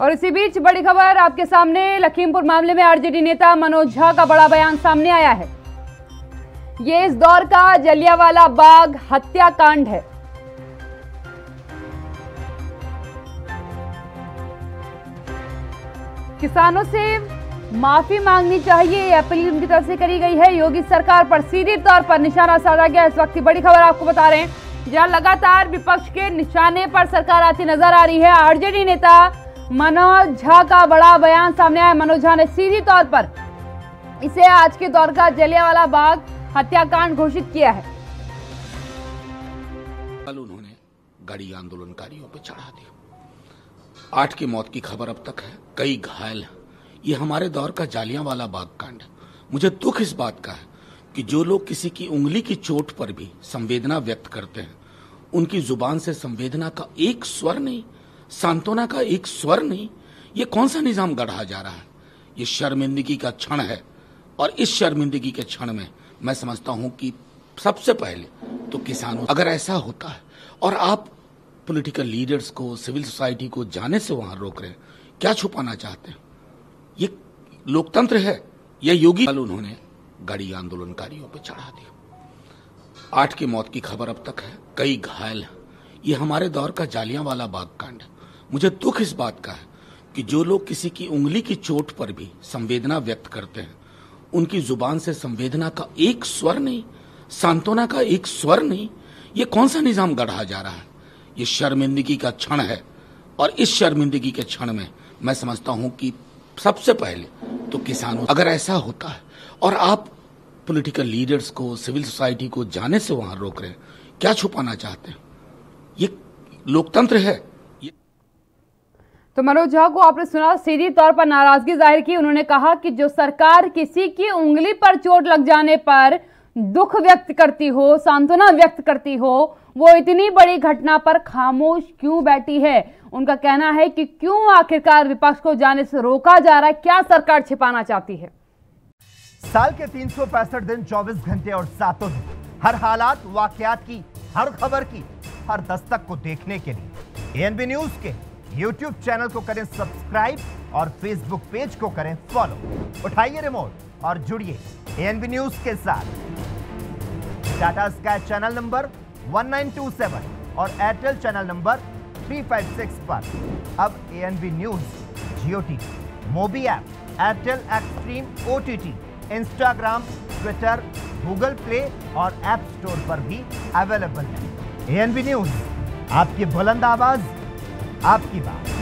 और इसी बीच बड़ी खबर आपके सामने, लखीमपुर मामले में आरजेडी नेता मनोज झा का बड़ा बयान सामने आया है। ये इस दौर का जलियावाला बाग हत्याकांड है। किसानों से माफ़ी मांगनी चाहिए अपील उनकी तरफ़ से करी गई है। योगी सरकार पर सीधे तौर पर निशाना साधा गया। इस वक्त की बड़ी खबर आपको बता रहे हैं, जहाँ लगातार विपक्ष के निशाने पर सरकार आती नज़र आ रही है। आरजेडी नेता मनोज झा का बड़ा बयान सामने आया। मनोज झा ने सीधी तौर पर इसे आज के दौर का जलियावाला बाग हत्याकांड घोषित किया है। कल उन्होंने गाड़ी आंदोलनकारियों पर चढ़ा दी आठ की मौत की खबर अब तक है। कई घायल ये हमारे दौर का जालियांवाला बाग कांड है। मुझे दुख इस बात का है कि जो लोग किसी की उंगली की चोट पर भी संवेदना व्यक्त करते हैं, उनकी ज़ुबान से संवेदना का एक स्वर नहीं सांत्वना का एक स्वर नहीं, ये कौन सा निज़ाम गढ़ा जा रहा है? ये शर्मिंदगी का क्षण है और इस शर्मिंदगी के क्षण में मैं समझता हूँ कि सबसे पहले तो किसानों, अगर ऐसा होता है और आप पॉलिटिकल लीडर्स को सिविल सोसाइटी को जाने से वहाँ रोक रहे हैं, क्या छुपाना चाहते हैं? ये लोकतंत्र है, या योगी कल उन्होंने गाड़ी आंदोलनकारियों पर चढ़ा दिया। आठ की मौत की खबर अब तक है, कई घायल हैं। ये हमारे दौर का जालियाँ वाला बाग कांड है। मुझे दुख इस बात का है कि जो लोग किसी की उंगली की चोट पर भी संवेदना व्यक्त करते हैं, उनकी ज़ुबान से संवेदना का एक स्वर नहीं, सांत्वना का एक स्वर नहीं, ये कौन सा निज़ाम गढ़ा जा रहा है? ये शर्मिंदगी का क्षण है और इस शर्मिंदगी के क्षण में मैं समझता हूँ कि सबसे पहले तो किसानों, अगर ऐसा होता है और आप पॉलिटिकल लीडर्स को सिविल सोसाइटी को जाने से वहाँ रोक रहे हैं, क्या छुपाना चाहते हैं? ये लोकतंत्र है तो मनोज झा को आपने सुना, सीधी तौर पर नाराज़गी ज़ाहिर की। उन्होंने कहा कि जो सरकार किसी की उंगली पर चोट लग जाने पर दुख व्यक्त करती हो, सांत्वना व्यक्त करती हो, वो इतनी बड़ी घटना पर खामोश क्यों बैठी है? उनका कहना है कि क्यों आखिरकार विपक्ष को जाने से रोका जा रहा है? क्या सरकार छिपाना चाहती है? साल के तीन सौ पैंसठ दिन 24 घंटे और सातों दिन, हर हालात, वाकयात की, हर खबर की, हर दस्तक को देखने के लिए। एएनबी न्यूज़ के यूट्यूब चैनल को करें सब्सक्राइब और फेसबुक पेज को करें फॉलो उठाइए रिमोट और जुड़िए एएनबी न्यूज़ के साथ। टाटा स्काई चैनल नंबर 1927 और एयरटेल चैनल नंबर 356 पर। अब ANB news Jio TV Mobi app Airtel Xstream OTT Instagram Twitter Google Play और ऐप स्टोर पर भी अवेलेबल है। एएनबी न्यूज़ आपकी बुलंद आवाज़ आपकी बात।